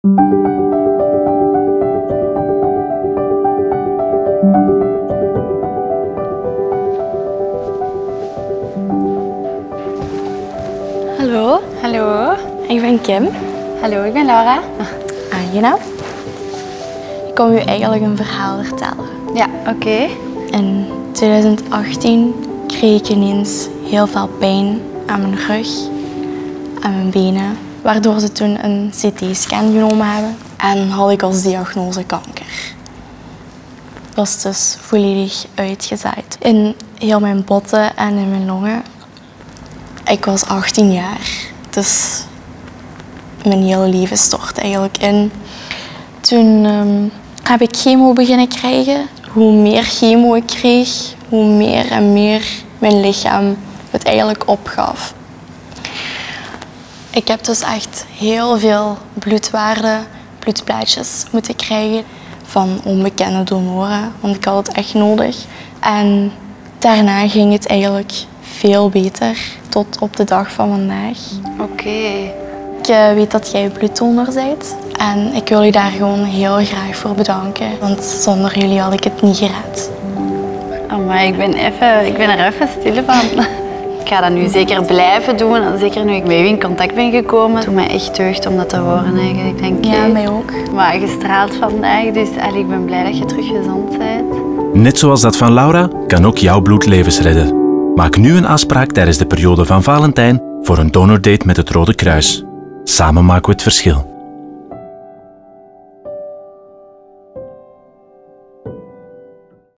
Hallo, Hallo. ik ben Kim. Hallo, ik ben Laura. Aangenaam. Ik kom u eigenlijk een verhaal vertellen. Ja, oké. In 2018 kreeg ik ineens heel veel pijn aan mijn rug, aan mijn benen, waardoor ze toen een CT-scan genomen hebben en had ik als diagnose kanker. Dat was dus volledig uitgezaaid in heel mijn botten en in mijn longen. Ik was 18 jaar, dus mijn hele leven stort eigenlijk in. Toen ehm, heb ik chemo beginnen krijgen. Hoe meer chemo ik kreeg, hoe meer en meer mijn lichaam het eigenlijk opgaf. Ik heb dus echt heel veel bloedwaarden, bloedplaatjes moeten krijgen van onbekende donoren, want ik had het echt nodig. En daarna ging het eigenlijk veel beter tot op de dag van vandaag. Oké. Ik eh, weet dat jij bloeddonor bent en ik wil je daar gewoon heel graag voor bedanken, want zonder jullie had ik het niet gered. Maar ik ben, even, ik ben er even stil van. Ik ga dat nu zeker blijven doen. En zeker nu ik met u in contact ben gekomen. Het doet mij echt deugd om dat te horen eigenlijk. Ik denk, Ja, mij ook. Maar gestraald vandaag, dus allee, ik ben blij dat je terug gezond bent. Net zoals dat van Laura kan ook jouw bloed levens redden. Maak nu een afspraak tijdens de periode van Valentijn voor een donordate met het Rode Kruis. Samen maken we het verschil.